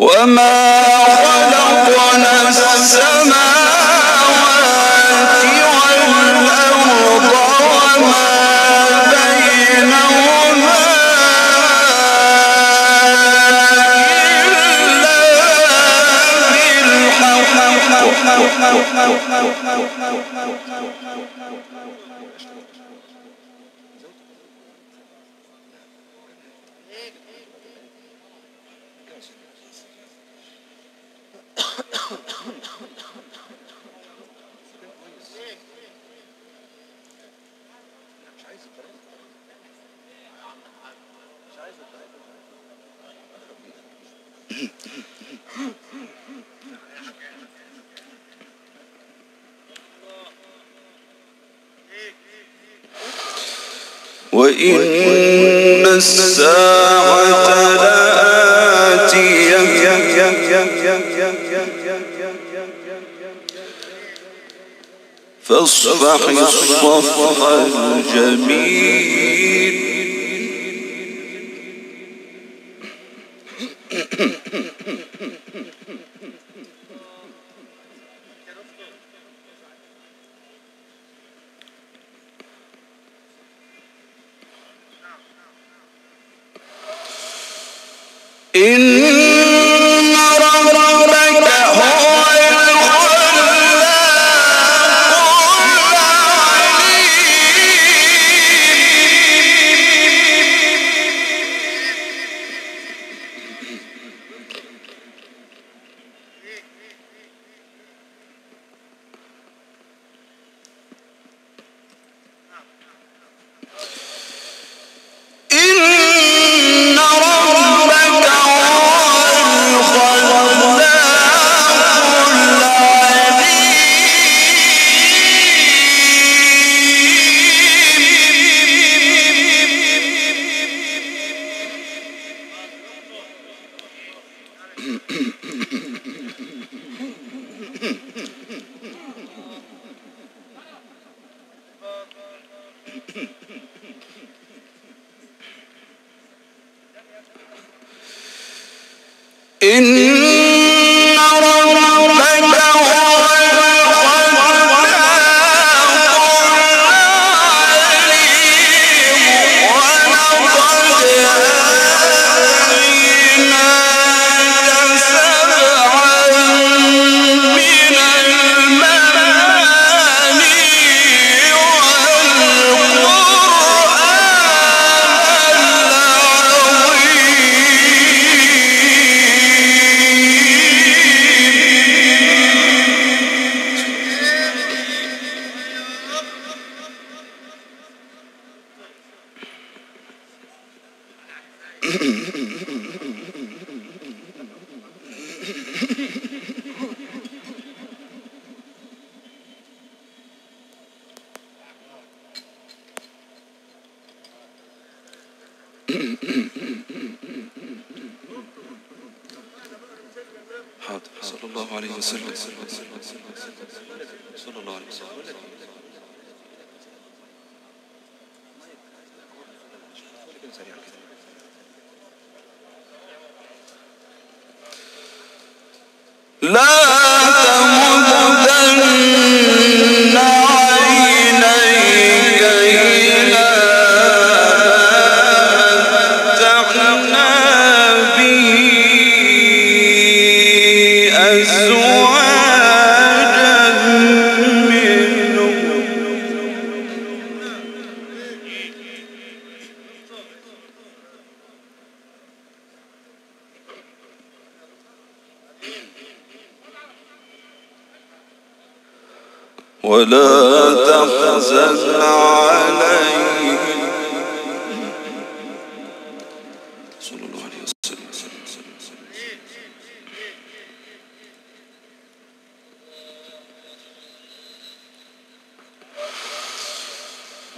وما خلقنا السماوات والأرض وما بينهما وإن الساعة فاصفح الصفح الجميل. in الله عليه وسلم صلى الله عليه وسلم لا ولا تحزن عليه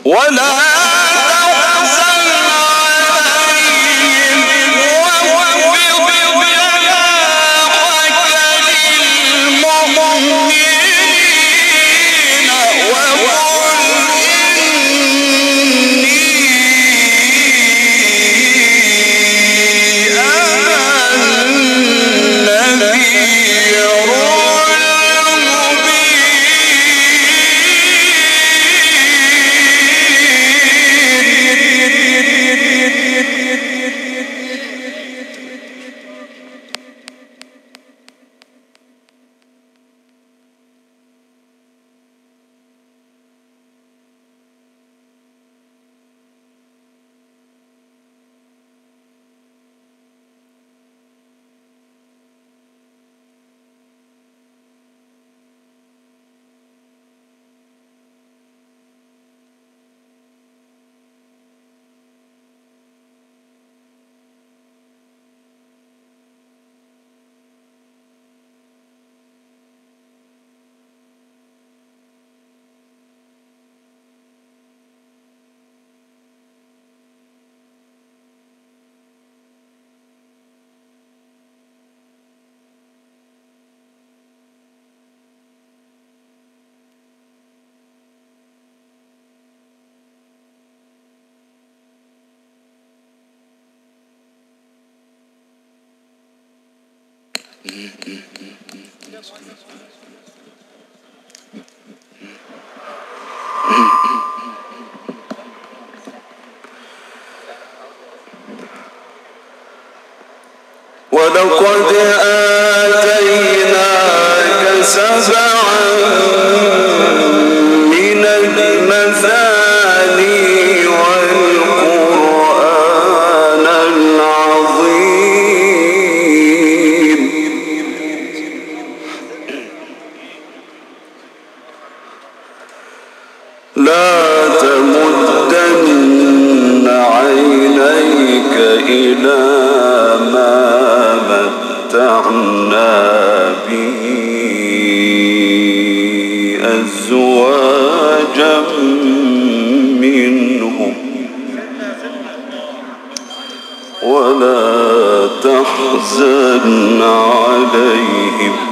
ولا 皆さん、皆さん。ولا تحزن عليهم.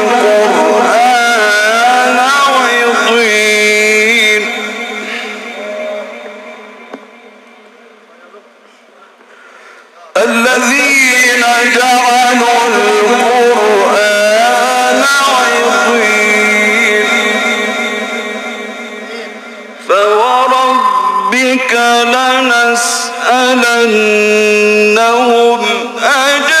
فوربك لنسألنهم أجمعين.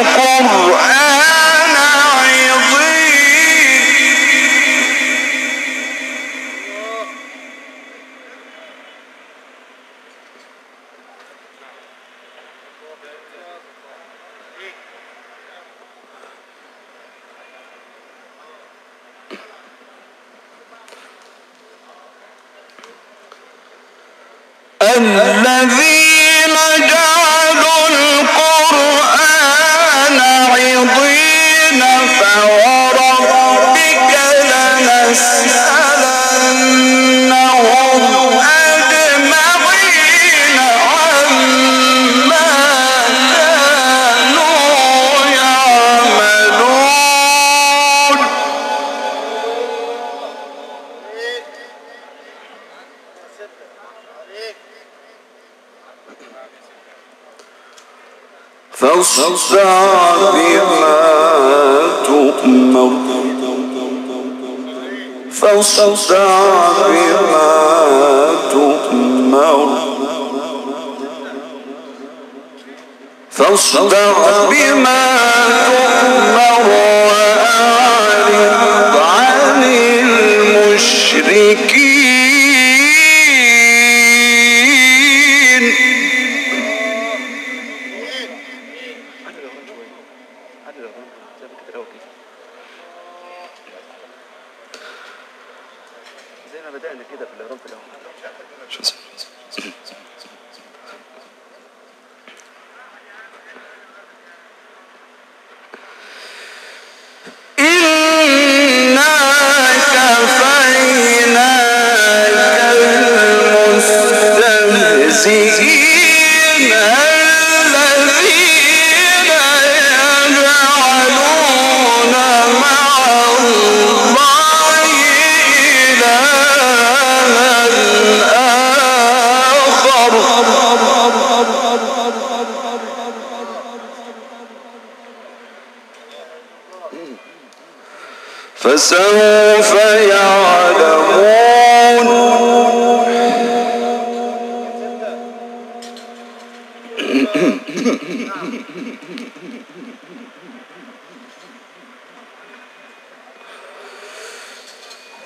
القرآن فاصدع بما تؤمر فاصدع بما تؤمر فاصدع بما تؤمر وأعرض عن المشركين. Crazy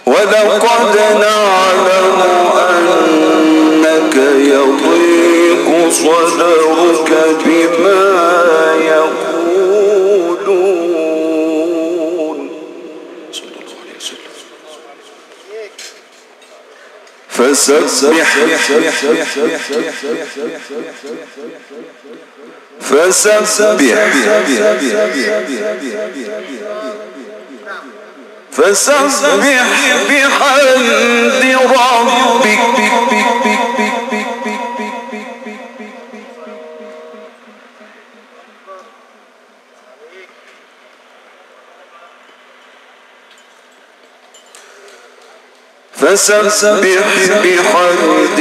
ولقد نعلم أنك يضيق صدرك بما فسبح فسبح فسبح بحمد ربك فسبح بحمد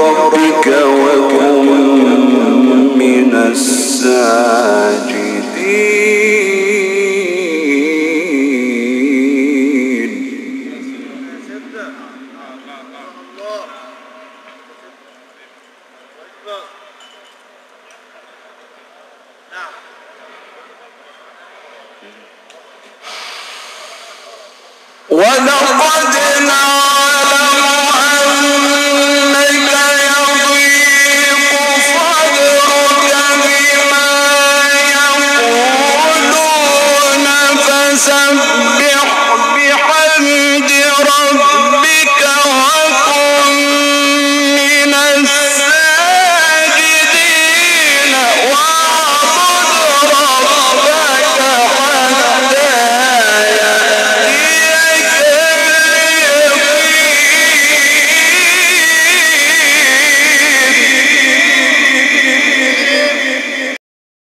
ربك وكن من الساجدين.